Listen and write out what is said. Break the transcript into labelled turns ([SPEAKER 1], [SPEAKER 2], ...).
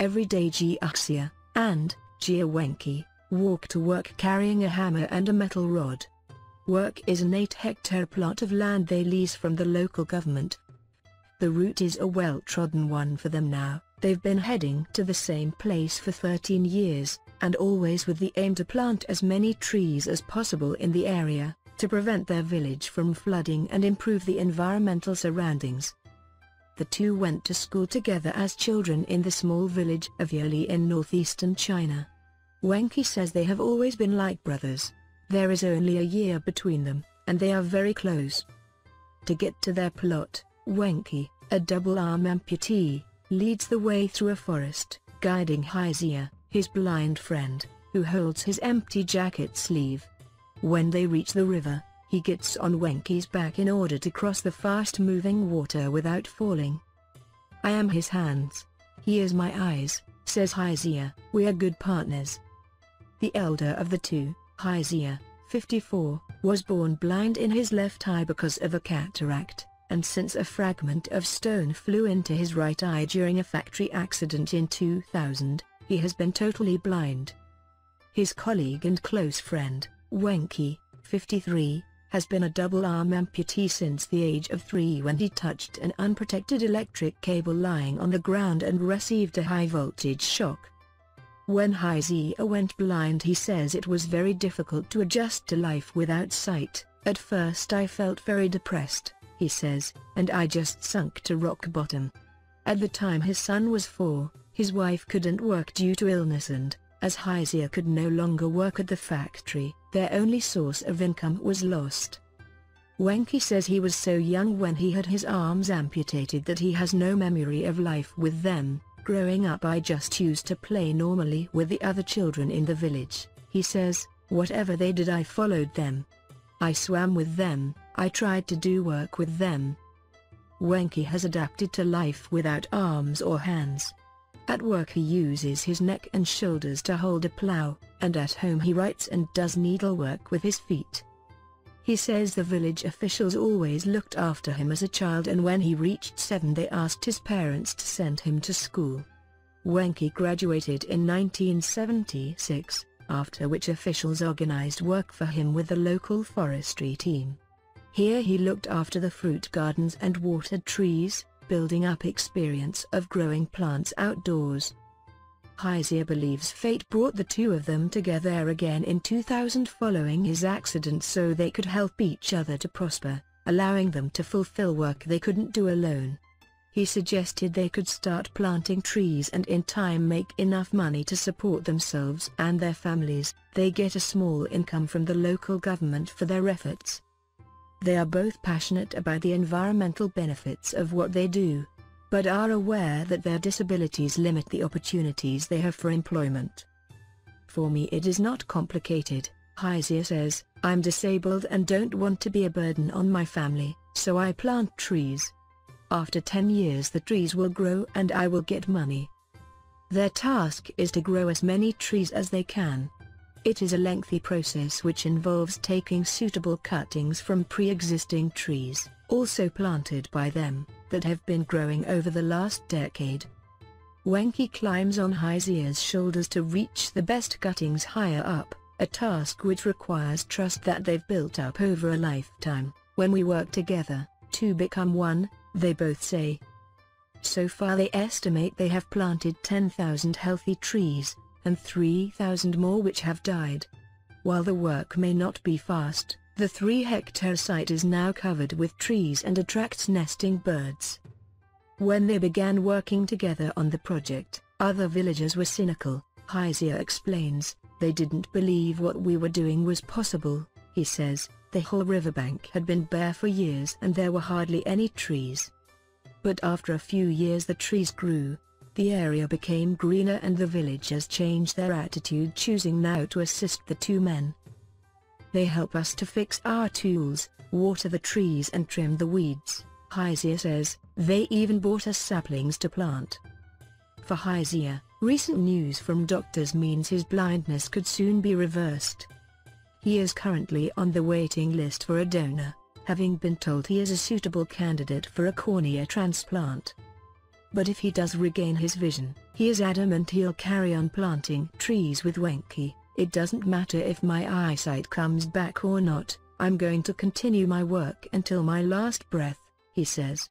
[SPEAKER 1] Every day Jia Haixia, and, Jia Wenqi, walk to work carrying a hammer and a metal rod. Work is an 8-hectare plot of land they lease from the local government. The route is a well-trodden one for them now, they've been heading to the same place for 13 years, and always with the aim to plant as many trees as possible in the area, to prevent their village from flooding and improve the environmental surroundings. The two went to school together as children in the small village of Yoli in northeastern China. Wenqi says they have always been like brothers. There is only a year between them, and they are very close. To get to their plot, Wenqi, a double-arm amputee, leads the way through a forest, guiding Haixia, his blind friend, who holds his empty jacket sleeve. When they reach the river, he gets on Wenqi's back in order to cross the fast-moving water without falling. I am his hands. He is my eyes, says Haixia, we are good partners. The elder of the two, Haixia, 54, was born blind in his left eye because of a cataract, and since a fragment of stone flew into his right eye during a factory accident in 2000, he has been totally blind. His colleague and close friend, Wenqi, 53, has been a double-arm amputee since the age of three when he touched an unprotected electric cable lying on the ground and received a high-voltage shock. When Haixia went blind he says it was very difficult to adjust to life without sight. At first I felt very depressed, he says, and I just sunk to rock bottom. At the time his son was four, his wife couldn't work due to illness and, as Haixia could no longer work at the factory, their only source of income was lost. Wenqi says he was so young when he had his arms amputated that he has no memory of life with them, Growing up I just used to play normally with the other children in the village, he says, whatever they did I followed them. I swam with them, I tried to do work with them. Wenqi has adapted to life without arms or hands. At work he uses his neck and shoulders to hold a plow, and at home he writes and does needlework with his feet. He says the village officials always looked after him as a child and when he reached seven they asked his parents to send him to school. Wenqi graduated in 1976, after which officials organized work for him with the local forestry team. Here he looked after the fruit gardens and watered trees, building up experience of growing plants outdoors. Haixia believes fate brought the two of them together again in 2000 following his accident so they could help each other to prosper, allowing them to fulfill work they couldn't do alone. He suggested they could start planting trees and in time make enough money to support themselves and their families, they get a small income from the local government for their efforts. They are both passionate about the environmental benefits of what they do, but are aware that their disabilities limit the opportunities they have for employment. For me it is not complicated, Haixia says, I'm disabled and don't want to be a burden on my family, so I plant trees. After 10 years the trees will grow and I will get money. Their task is to grow as many trees as they can. It is a lengthy process which involves taking suitable cuttings from pre-existing trees, also planted by them, that have been growing over the last decade. Wenqi climbs on Haixia's shoulders to reach the best cuttings higher up, a task which requires trust that they've built up over a lifetime. When we work together, two become one, they both say. So far they estimate they have planted 10,000 healthy trees, and 3,000 more which have died. While the work may not be fast, the three-hectare site is now covered with trees and attracts nesting birds. When they began working together on the project, other villagers were cynical, Haixia explains, they didn't believe what we were doing was possible, he says, the whole riverbank had been bare for years and there were hardly any trees. But after a few years the trees grew, the area became greener and the villagers changed their attitude choosing now to assist the two men. They help us to fix our tools, water the trees and trim the weeds, Haixia says, they even bought us saplings to plant. For Haixia, recent news from doctors means his blindness could soon be reversed. He is currently on the waiting list for a donor, having been told he is a suitable candidate for a cornea transplant. But if he does regain his vision, he is adamant he'll carry on planting trees with Wenqi. It doesn't matter if my eyesight comes back or not, I'm going to continue my work until my last breath, he says.